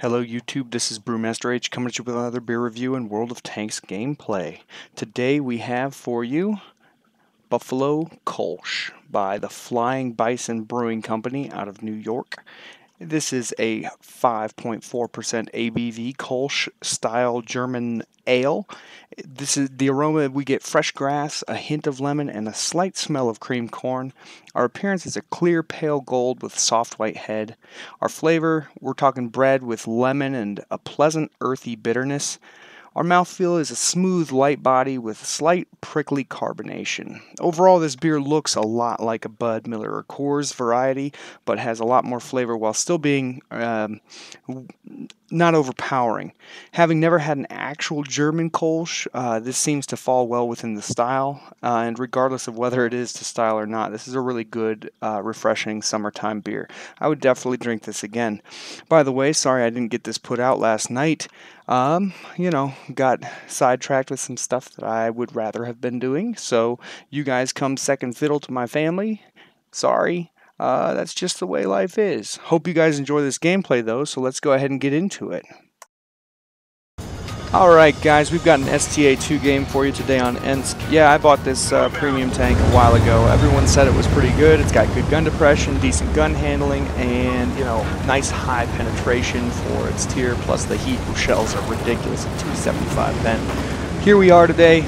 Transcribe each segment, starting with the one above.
Hello YouTube, this is Brewmaster H coming at you with another beer review and World of Tanks gameplay. Today we have for you Buffalo Kolsch by the Flying Bison Brewing Company out of New York. This is a 5.4% ABV Kolsch style German ale. This is the aroma we get fresh grass, a hint of lemon, and a slight smell of cream corn. Our appearance is a clear pale gold with soft white head. Our flavor, we're talking bread with lemon and a pleasant earthy bitterness. Our mouthfeel is a smooth, light body with slight prickly carbonation. Overall, this beer looks a lot like a Bud Miller or Coors variety, but has a lot more flavor while still being um, not overpowering. Having never had an actual German Kolsch, uh, this seems to fall well within the style, uh, and regardless of whether it is to style or not, this is a really good, uh, refreshing summertime beer. I would definitely drink this again. By the way, sorry I didn't get this put out last night. Um, you know, got sidetracked with some stuff that I would rather have been doing, so you guys come second fiddle to my family. Sorry. Uh, that's just the way life is. Hope you guys enjoy this gameplay though, so let's go ahead and get into it. Alright guys, we've got an STA2 game for you today on Ensk. Yeah, I bought this uh, premium tank a while ago. Everyone said it was pretty good. It's got good gun depression, decent gun handling, and, you know, nice high penetration for its tier, plus the heat shells are ridiculous at 275 pen. Here we are today,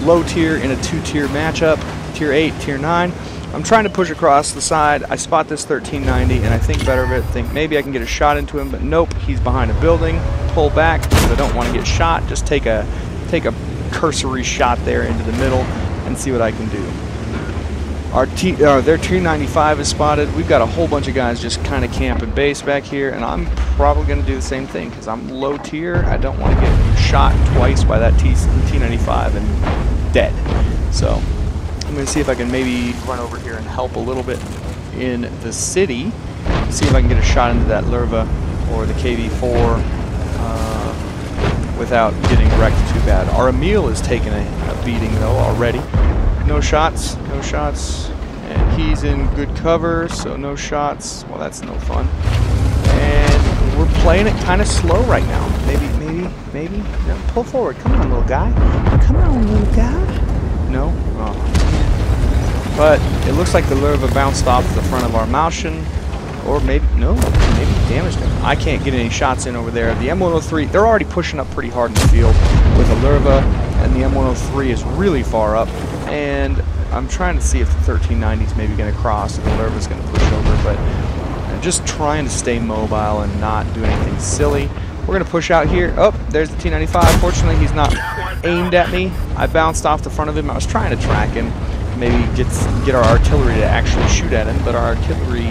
low tier in a two-tier matchup, tier 8, tier 9. I'm trying to push across the side. I spot this 1390 and I think better of it. Think maybe I can get a shot into him, but nope, he's behind a building. Pull back because I don't want to get shot. Just take a take a cursory shot there into the middle and see what I can do. Our T, uh, their 295 is spotted. We've got a whole bunch of guys just kind of camping base back here, and I'm probably going to do the same thing because I'm low tier. I don't want to get shot twice by that T, T95 and dead. So I'm going to see if I can maybe run over here and help a little bit in the city. See if I can get a shot into that Lerva or the KV-4 uh, without getting wrecked too bad. Our Emil is taking a, a beating though already. No shots, no shots. And he's in good cover, so no shots. Well, that's no fun. And we're playing it kind of slow right now. Maybe, maybe, maybe. No, pull forward. Come on, little guy. Come on, little guy. No? Oh. But it looks like the Lerva bounced off the front of our Malshin. Or maybe, no, maybe damaged him. I can't get any shots in over there. The M103, they're already pushing up pretty hard in the field with the Lerva, and the M103 is really far up. And I'm trying to see if the 1390 is maybe going to cross and the Lerva's going to push over, but I'm just trying to stay mobile and not do anything silly. We're going to push out here. Oh, there's the T95. Fortunately, he's not aimed at me. I bounced off the front of him. I was trying to track him maybe gets get our artillery to actually shoot at him, but our artillery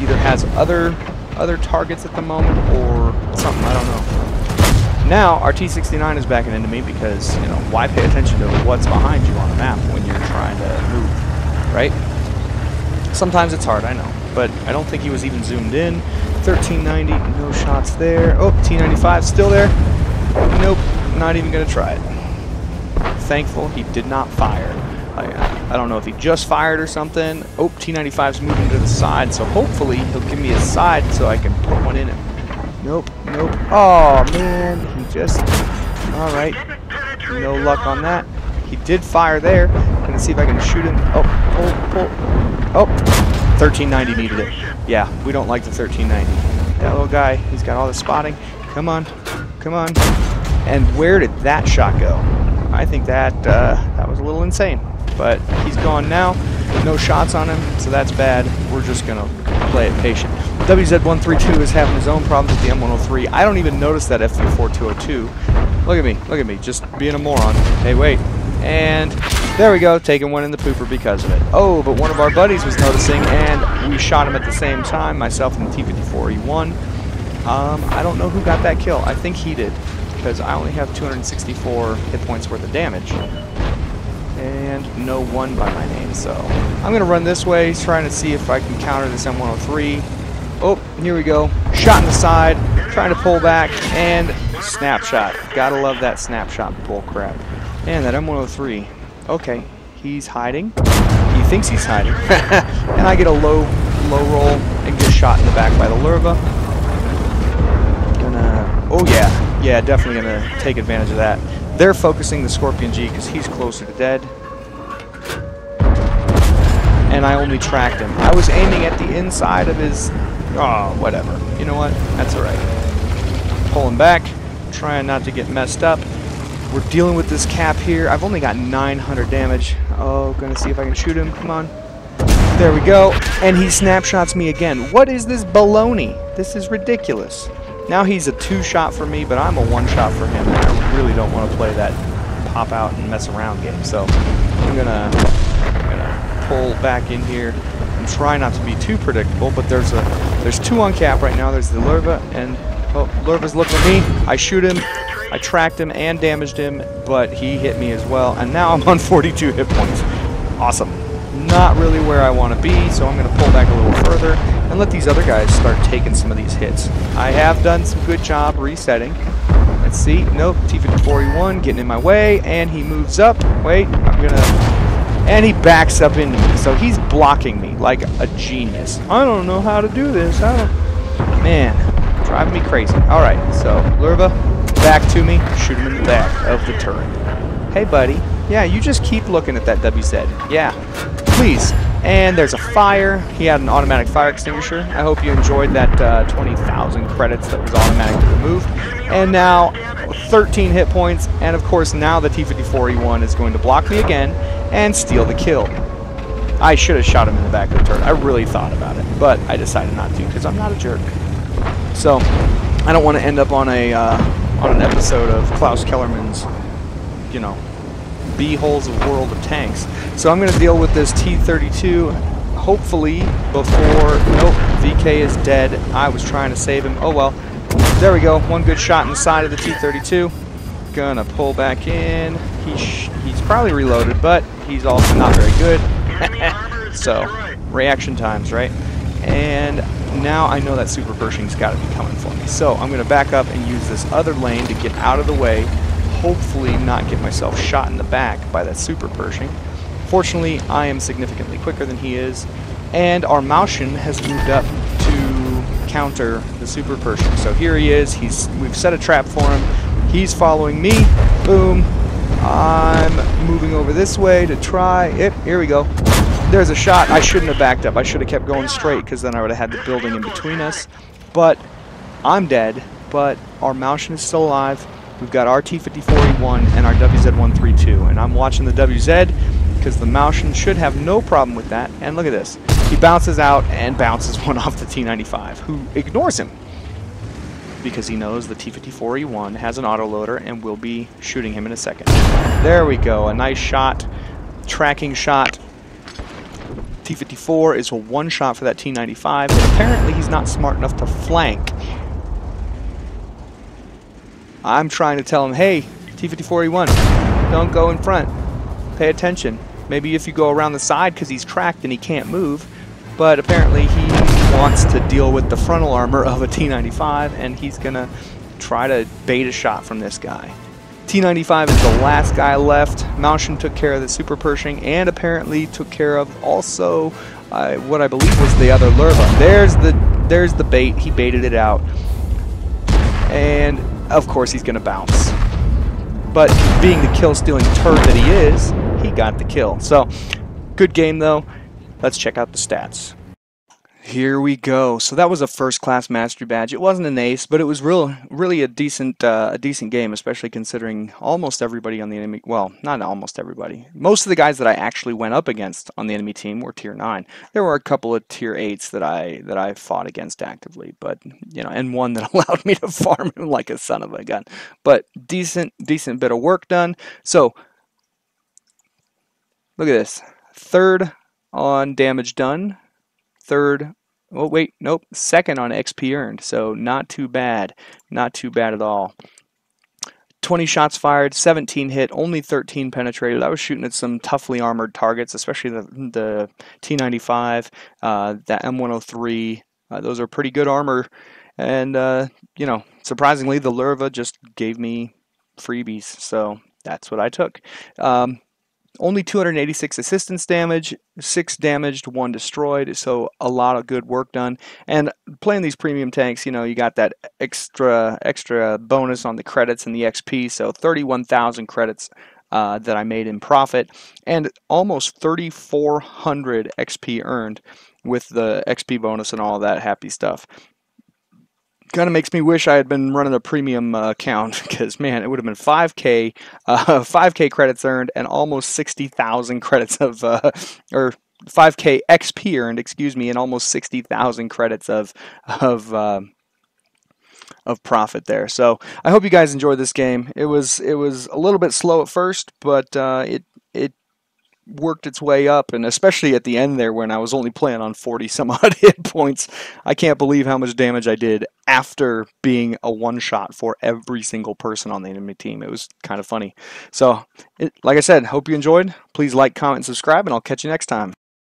either has other other targets at the moment or something, I don't know. Now, our T-69 is backing into me because, you know, why pay attention to what's behind you on the map when you're trying to move, right? Sometimes it's hard, I know, but I don't think he was even zoomed in. 1390, no shots there. Oh, T-95 still there. Nope, not even going to try it. Thankful he did not fire. I don't know if he just fired or something. Oh, T95's moving to the side, so hopefully he'll give me a side so I can put one in him. Nope, nope. Oh, man, he just... Alright, no luck on that. He did fire there. Gonna see if I can shoot him. Oh, pull, pull. Oh, 1390 needed it. Yeah, we don't like the 1390. That little guy, he's got all the spotting. Come on, come on. And where did that shot go? I think that uh, that was a little insane but he's gone now. No shots on him, so that's bad. We're just going to play it patient. WZ132 is having his own problems with the M103. I don't even notice that FU4202. Look at me, look at me, just being a moron. Hey, wait. And there we go, taking one in the pooper because of it. Oh, but one of our buddies was noticing, and we shot him at the same time, myself and the T-54E1. Um, I don't know who got that kill. I think he did, because I only have 264 hit points worth of damage and no one by my name. So I'm going to run this way, trying to see if I can counter this M103. Oh, here we go. Shot in the side, trying to pull back, and snapshot. Gotta love that snapshot bull crap. And that M103. Okay, he's hiding. He thinks he's hiding. and I get a low, low roll and get shot in the back by the Lurva. Gonna oh yeah, definitely going to take advantage of that. They're focusing the Scorpion G because he's closer to the dead. And I only tracked him. I was aiming at the inside of his... Oh, whatever. You know what? That's alright. Pulling back, trying not to get messed up. We're dealing with this cap here. I've only got 900 damage. Oh, gonna see if I can shoot him. Come on. There we go. And he snapshots me again. What is this baloney? This is ridiculous. Now he's a two-shot for me, but I'm a one-shot for him. I really don't want to play that pop out and mess around game. So I'm gonna, gonna pull back in here and try not to be too predictable. But there's a there's two on cap right now. There's the Lurva and oh, Lurva's looking at me. I shoot him. I tracked him and damaged him, but he hit me as well. And now I'm on 42 hit points. Awesome. Not really where I want to be, so I'm going to pull back a little further and let these other guys start taking some of these hits. I have done some good job resetting. Let's see. Nope. T-54E1 getting in my way, and he moves up. Wait, I'm going to... And he backs up into me, so he's blocking me like a genius. I don't know how to do this. I don't... Man, driving me crazy. All right, so Lurva, back to me. Shoot him in the back of the turret. Hey, buddy. Yeah, you just keep looking at that WZ. Yeah, please. And there's a fire. He had an automatic fire extinguisher. I hope you enjoyed that uh, 20,000 credits that was automatically removed. And now 13 hit points. And of course now the T-54E1 is going to block me again and steal the kill. I should have shot him in the back of the turret. I really thought about it, but I decided not to because I'm not a jerk. So I don't want to end up on a uh, on an episode of Claus Kellerman's, you know, B-holes of World of Tanks. So I'm going to deal with this T-32 hopefully before... Nope, VK is dead. I was trying to save him. Oh well. There we go. One good shot inside of the T-32. Gonna pull back in. He's, he's probably reloaded, but he's also not very good. so, reaction times, right? And now I know that Super Pershing's got to be coming for me. So I'm going to back up and use this other lane to get out of the way hopefully not get myself shot in the back by that Super Pershing. Fortunately, I am significantly quicker than he is, and our Maushin has moved up to counter the Super Pershing. So here he is. He's We've set a trap for him. He's following me. Boom. I'm moving over this way to try. it, here we go. There's a shot. I shouldn't have backed up. I should have kept going straight because then I would have had the building in between us. But I'm dead. But our Maushin is still alive. We've got our T-54E1 and our WZ-132. And I'm watching the WZ because the Maushin should have no problem with that. And look at this. He bounces out and bounces one off the T-95, who ignores him because he knows the T-54E1 has an autoloader and will be shooting him in a second. There we go. A nice shot. Tracking shot. T-54 is a one shot for that T-95, but apparently he's not smart enough to flank I'm trying to tell him, hey, T-54E1, don't go in front. Pay attention. Maybe if you go around the side because he's tracked and he can't move. But apparently he wants to deal with the frontal armor of a T-95 and he's going to try to bait a shot from this guy. T-95 is the last guy left. Maushin took care of the Super Pershing and apparently took care of also uh, what I believe was the other Lurva. There's the, there's the bait. He baited it out. And of course he's going to bounce. But being the kill-stealing turd that he is, he got the kill. So, good game though. Let's check out the stats. Here we go. So that was a first class mastery badge. It wasn't an ace, but it was real, really a decent, uh, a decent game, especially considering almost everybody on the enemy. Well, not almost everybody. Most of the guys that I actually went up against on the enemy team were tier nine. There were a couple of tier eights that I that I fought against actively, but you know, and one that allowed me to farm him like a son of a gun. But decent, decent bit of work done. So look at this. Third on damage done third Oh, wait, nope. Second on XP earned, so not too bad. Not too bad at all. 20 shots fired, 17 hit, only 13 penetrated. I was shooting at some toughly armored targets, especially the, the T95, uh, that M103. Uh, those are pretty good armor. And, uh, you know, surprisingly, the Lurva just gave me freebies. So that's what I took. Um, only 286 assistance damage, 6 damaged, 1 destroyed, so a lot of good work done. And playing these premium tanks, you know, you got that extra extra bonus on the credits and the XP, so 31,000 credits uh, that I made in profit, and almost 3,400 XP earned with the XP bonus and all that happy stuff. Kind of makes me wish I had been running a premium uh, account because man, it would have been 5k, uh, 5k credits earned and almost 60,000 credits of uh, or 5k XP earned, excuse me, and almost 60,000 credits of of um, of profit there. So I hope you guys enjoyed this game. It was it was a little bit slow at first, but uh, it worked its way up, and especially at the end there when I was only playing on 40 some odd hit points, I can't believe how much damage I did after being a one shot for every single person on the enemy team. It was kind of funny. So, it, like I said, hope you enjoyed. Please like, comment, and subscribe, and I'll catch you next time.